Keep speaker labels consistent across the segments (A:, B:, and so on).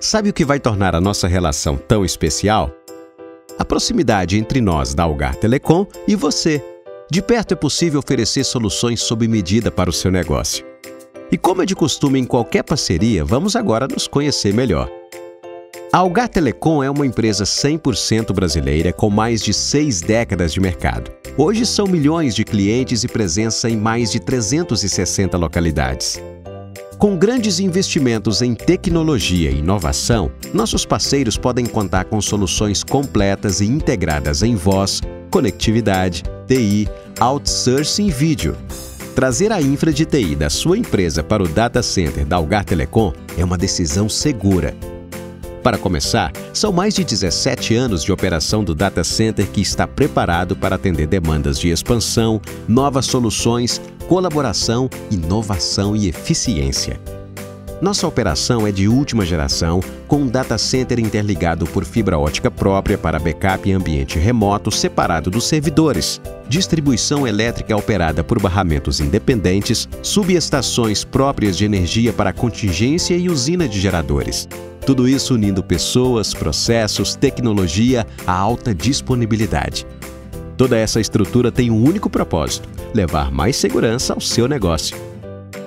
A: Sabe o que vai tornar a nossa relação tão especial? A proximidade entre nós da Algar Telecom e você. De perto é possível oferecer soluções sob medida para o seu negócio. E como é de costume em qualquer parceria, vamos agora nos conhecer melhor. A Algar Telecom é uma empresa 100% brasileira com mais de seis décadas de mercado. Hoje são milhões de clientes e presença em mais de 360 localidades. Com grandes investimentos em tecnologia e inovação, nossos parceiros podem contar com soluções completas e integradas em voz, conectividade, TI, outsourcing e vídeo. Trazer a infra de TI da sua empresa para o data center da Algar Telecom é uma decisão segura. Para começar, são mais de 17 anos de operação do data center que está preparado para atender demandas de expansão, novas soluções, colaboração, inovação e eficiência. Nossa operação é de última geração, com um data center interligado por fibra ótica própria para backup em ambiente remoto separado dos servidores, distribuição elétrica operada por barramentos independentes, subestações próprias de energia para contingência e usina de geradores. Tudo isso unindo pessoas, processos, tecnologia a alta disponibilidade. Toda essa estrutura tem um único propósito: levar mais segurança ao seu negócio.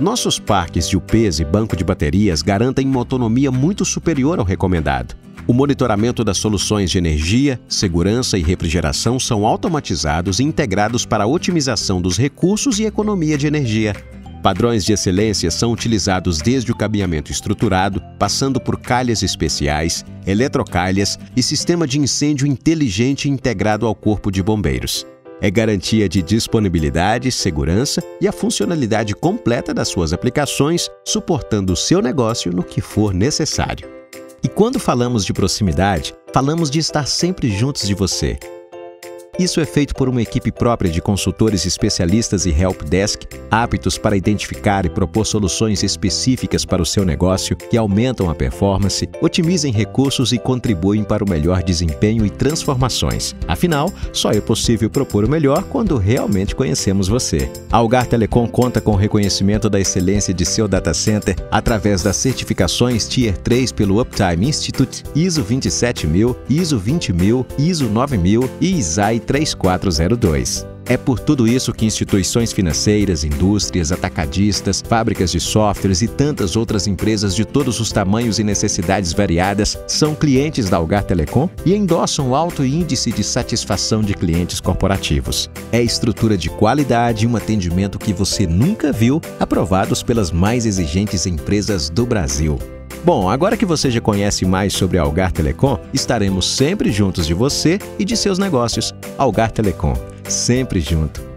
A: Nossos parques de UPs e banco de baterias garantem uma autonomia muito superior ao recomendado. O monitoramento das soluções de energia, segurança e refrigeração são automatizados e integrados para a otimização dos recursos e economia de energia. Padrões de excelência são utilizados desde o cabeamento estruturado, passando por calhas especiais, eletrocalhas e sistema de incêndio inteligente integrado ao Corpo de Bombeiros. É garantia de disponibilidade, segurança e a funcionalidade completa das suas aplicações, suportando o seu negócio no que for necessário. E quando falamos de proximidade, falamos de estar sempre juntos de você, isso é feito por uma equipe própria de consultores especialistas e help desk, aptos para identificar e propor soluções específicas para o seu negócio que aumentam a performance, otimizem recursos e contribuem para o melhor desempenho e transformações. Afinal, só é possível propor o melhor quando realmente conhecemos você. A Algar Telecom conta com o reconhecimento da excelência de seu data center através das certificações Tier 3 pelo Uptime Institute, ISO 27000, ISO 20000, ISO 9000 e ISAI 3402. É por tudo isso que instituições financeiras, indústrias, atacadistas, fábricas de softwares e tantas outras empresas de todos os tamanhos e necessidades variadas são clientes da Algar Telecom e endossam alto índice de satisfação de clientes corporativos. É estrutura de qualidade e um atendimento que você nunca viu, aprovados pelas mais exigentes empresas do Brasil. Bom, agora que você já conhece mais sobre a Algar Telecom, estaremos sempre juntos de você e de seus negócios. Algar Telecom, sempre junto.